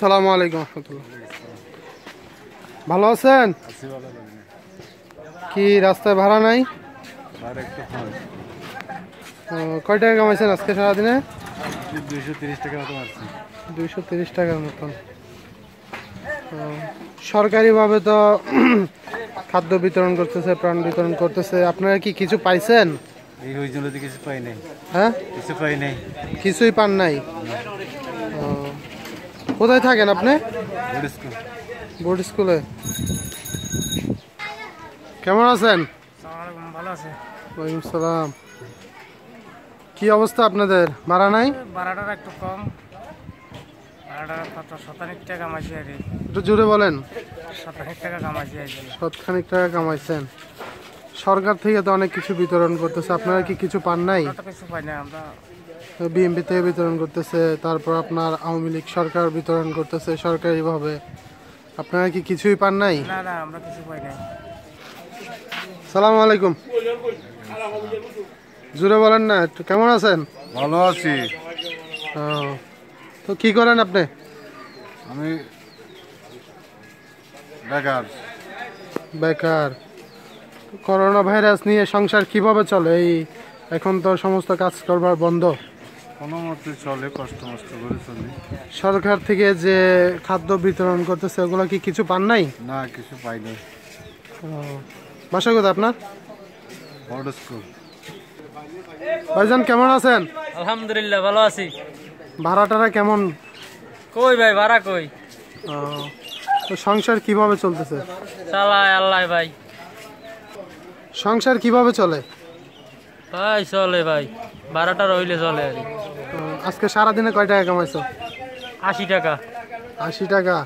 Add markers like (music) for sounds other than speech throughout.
আসসালামু আলাইকুম রহমতুল্লাহ। ভালো আছেন? কি রাস্তায় ভাড়া নাই? কয় টাকা কামাইছেন আজকে সারাদিনে? দুইশো তিরিশ টাকার মতন। সরকারিভাবে তো (clears throat) খাদ্য বিতরণ করতেছে প্রাণ বিতরণ করতেছে। আপনারা কি কিছু পাইছেন? এই কিছু পাই নাই। হ্যাঁ? কিছু পাই নাই। কিছুই পান নাই? কোথায় থাকেন আপনি? বোর্ড স্কুলে। কেমন আছেন? ভালো আছে। ওয়ালাইকুম সালাম। কি অবস্থা আপনাদের? ভাড়া নাই? ভাড়াটা একটু কম। একটু জোরে বলেন। টাকা। সৎখানিক কামাইছেন। সরকার থেকে তো অনেক কিছু বিতরণ করতেছে। আপনারা কি কিছু পান নাই? কিছু পাই না আমরা বিএমপি থেকে বিতরণ করতেছে তারপর আপনার আওয়ামী লীগ সরকার বিতরণ করতেছে সরকারিভাবে। আপনারা কি কিছুই পান নাই? না না আমরা কিছু পাই না সালাম আলাইকুম। জোরে বলেন না একটু কেমন আছেন? ভালো আছি। ও, তো কি করেন আপনি? আমি বেকার। বেকার। করোনা ভাইরাস নিয়ে সংসার কীভাবে চলে? এই এখন তো সমস্ত কাজ করবার বন্ধ। কোনো মতে চলে কষ্ট মষ্ট করে চলি। সরকার থেকে যে খাদ্য বিতরণ করতেছে ওগুলো কি কিছু পান নাই? না কিছু পাই নাই। ও, বাসা কোথায় আপনার? স্কুল ভাইজান কেমন আছেন? আলহামদুলিল্লাহ ভালো আছি। ভাড়াটারা কেমন? কই ভাই ভাড়া কই? ও, তো সংসার কীভাবে চলতেছে? চালায় আল্লাহ ভাই। সংসার কীভাবে চলে? ভাই চলে ভাই। ভাড়াটা রইলে চলে আর। আজকে সারাদিনে কয় টাকা কামাইছো? আশি টাকা। আশি টাকা?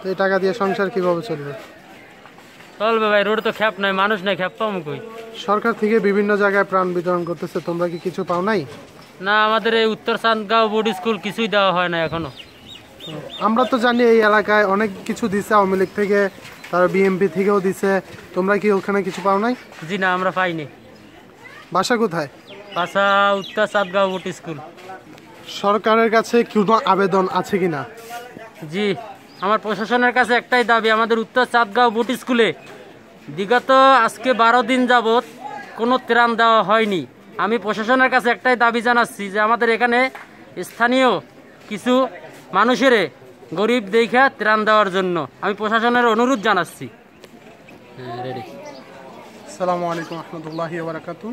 তো এই টাকা দিয়ে সংসার কীভাবে চলবে? চলবে ভাই রোড তো খ্যাপ নাই মানুষ নাই খ্যাপ পাবো কই? সরকার থেকে বিভিন্ন জায়গায় প্রাণ বিতরণ করতেছে তোমরা কি কিছু পাও নাই? না আমাদের এই উত্তর চাঁদগাঁও বোর্ড স্কুল কিছুই দেওয়া হয় না এখনও। আমরা তো জানি এই এলাকায় অনেক কিছু দিছে আওয়ামী লীগ থেকে তার বিএমপি থেকেও দিছে। তোমরা কি ওখানে কিছু পাও নাই? জি না আমরা পাইনি। বাসা কোথায়? পাশা উত্তর চাঁদগাঁও বোর্ড স্কুল। সরকারের কাছে কোনো আবেদন আছে কিনা? জি আমার প্রশাসনের কাছে একটাই দাবি আমাদের উত্তর চাঁদগাঁও বোট স্কুলে বিগত আজকে বারো দিন যাবৎ কোনো ত্রাণ দেওয়া হয়নি। আমি প্রশাসনের কাছে একটাই দাবি জানাচ্ছি যে আমাদের এখানে স্থানীয় কিছু মানুষের গরিব দেখা ত্রাণ দেওয়ার জন্য। আমি প্রশাসনের অনুরোধ জানাচ্ছি। হ্যাঁ রেডি সালামু আলাইকুম রহমতুল্লাহ বারাকাতু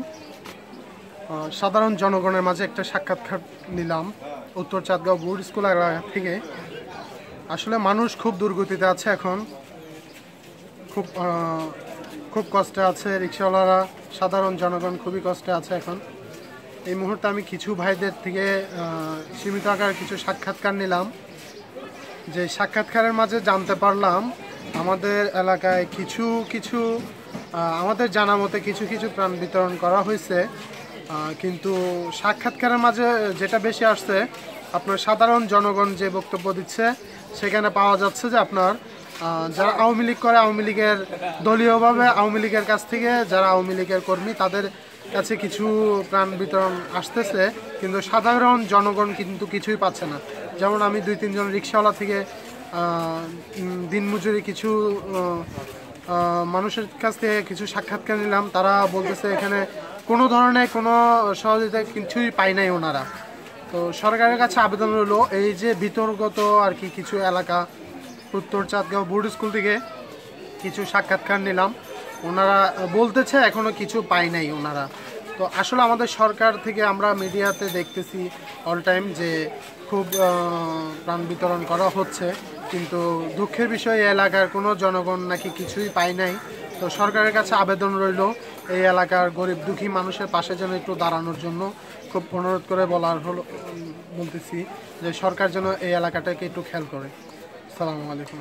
সাধারণ জনগণের মাঝে একটা সাক্ষাৎকার নিলাম উত্তর চাঁদগাঁও বোর্ড স্কুল এলাকা থেকে। আসলে মানুষ খুব দুর্গতিতে আছে এখন। খুব খুব কষ্টে আছে, রিক্সাওয়ালারা, সাধারণ জনগণ খুবই কষ্টে আছে এখন। এই মুহূর্তে আমি কিছু ভাইদের থেকে সীমিত আকারে কিছু সাক্ষাৎকার নিলাম। যে সাক্ষাৎকারের মাঝে জানতে পারলাম, আমাদের এলাকায় কিছু কিছু আমাদের জানা মতে কিছু কিছু প্রাণ বিতরণ করা হয়েছে। কিন্তু সাক্ষাৎকারের মাঝে যেটা বেশি আসছে, আপনার সাধারণ জনগণ যে বক্তব্য দিচ্ছে, সেখানে পাওয়া যাচ্ছে যে আপনার যারা আওয়ামী লীগ করে আওয়ামী লীগের দলীয়ভাবে আওয়ামী লীগের কাছ থেকে যারা আওয়ামী লীগের কর্মী, তাদের কাছে কিছু প্রাণ বিতরণ আসতেছে, কিন্তু সাধারণ জনগণ কিন্তু কিছুই পাচ্ছে না। যেমন আমি দুই, তিনজন রিক্সাওয়ালা থেকে দিনমজুরি কিছু মানুষের কাছ থেকে কিছু সাক্ষাৎকার নিলাম। তারা বলতেছে এখানে কোনো ধরনের কোনো সহযোগিতা কিছুই পায় নাই ওনারা। তো সরকারের কাছে আবেদন রইল, এই যে বিতর্কত আর কি কিছু এলাকা, উত্তর চাঁদগাঁও বোর্ড স্কুল থেকে কিছু সাক্ষাৎকার নিলাম। ওনারা বলতেছে, এখনও কিছু পাই নাই ওনারা। তো আসলে আমাদের সরকার থেকে আমরা মিডিয়াতে দেখতেছি অল টাইম যে খুব প্রাণ বিতরণ করা হচ্ছে। কিন্তু দুঃখের বিষয় এলাকার কোনো জনগণ নাকি কিছুই পায় নাই। তো সরকারের কাছে আবেদন রইল এই এলাকার গরিব দুঃখী মানুষের পাশে যেন একটু দাঁড়ানোর জন্য। খুব অনুরোধ করে বলার হলো বলতেছি যে সরকার যেন এই এলাকাটাকে একটু খেয়াল করে। সালামু আলাইকুম।